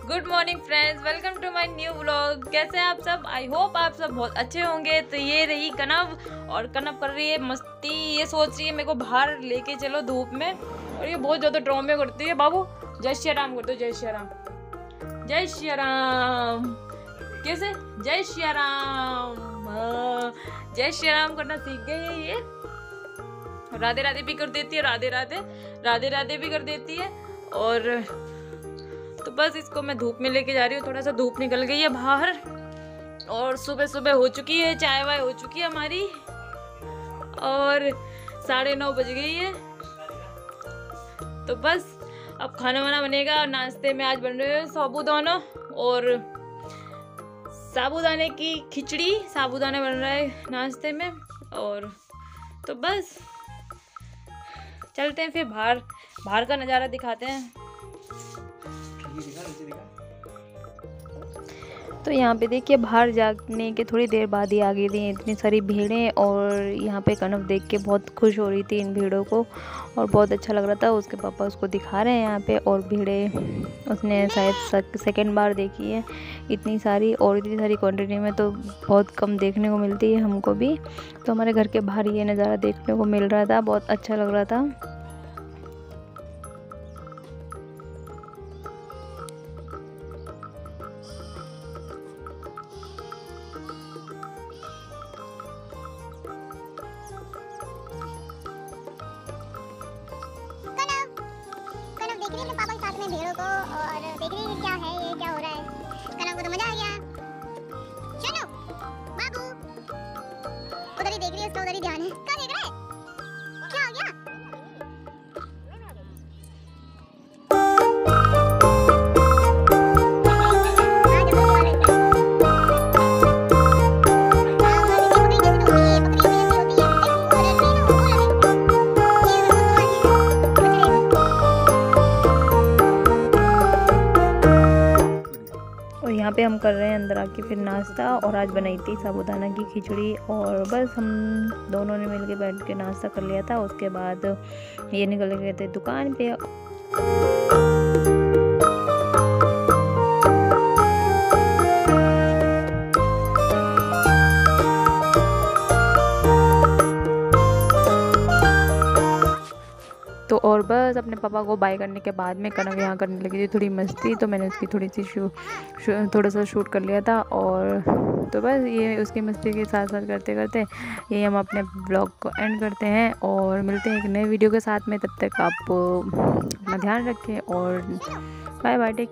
Good morning friends welcome to my new vlog कैसे हैं आप सब? आई होप आप सब बहुत अच्छे होंगे। तो ये रही कनव और कनव कर रही है मस्ती। ये सोच रही है मेरे को बाहर लेके चलो धूप में। और ये बहुत ज़्यादा ड्रामे करती है। बाबू जय श्री राम कर दो जय श्री राम। जय श्री राम। कैसे? जय श्री राम। हाँ, जय श्री राम करना सीख गई है ये। राधे राधे भी कर देती है राधे राधे राधे राधे भी कर देती है। और तो बस इसको मैं धूप में लेके जा रही हूँ, थोड़ा सा धूप निकल गई है बाहर। और सुबह सुबह हो चुकी है चाय वाय हो चुकी है हमारी। और साढ़े नौ बज गई है। तो बस अब खाना वाना बनेगा और नाश्ते में आज बन रहे हैं साबूदाना और साबूदाने की खिचड़ी। साबूदाना बन रहा है नाश्ते में और तो बस चलते हैं फिर बाहर। बाहर का नज़ारा दिखाते हैं। तो यहाँ पे देखिए बाहर जाने के थोड़ी देर बाद ही आ गई थी इतनी सारी भीड़ें और यहाँ पे कनव देख के बहुत खुश हो रही थी इन भीड़ों को और बहुत अच्छा लग रहा था। उसके पापा उसको दिखा रहे हैं यहाँ पे और भीड़ें उसने शायद सेकेंड बार देखी है इतनी सारी और इतनी सारी क्वान्टिटी में तो बहुत कम देखने को मिलती है हमको भी। तो हमारे घर के बाहर ये नज़ारा देखने को मिल रहा था, बहुत अच्छा लग रहा था। देख रही पापा के साथ में भेड़ों को, और देख रही है क्या है, ये क्या हो रहा है। कल को तो मज़ा आ गया। चलो, बाबू। उधर ही देख रही है, उसका उधर ही ध्यान है यहाँ पे हम कर रहे हैं अंदर आके फिर नाश्ता और आज बनाई थी साबुदाना की खिचड़ी और बस हम दोनों ने मिलके बैठ के नाश्ता कर लिया था। उसके बाद ये निकल गए थे दुकान पे। तो और बस अपने पापा को बाय करने के बाद में कनक यहाँ करने लगी थी थोड़ी मस्ती तो मैंने उसकी थोड़ी सी शू, थोड़ा सा शूट कर लिया था और तो बस ये उसकी मस्ती के साथ साथ करते करते ये हम अपने ब्लॉग को एंड करते हैं और मिलते हैं एक नए वीडियो के साथ में। तब तक आप अपना ध्यान रखें और बाय बाय टेक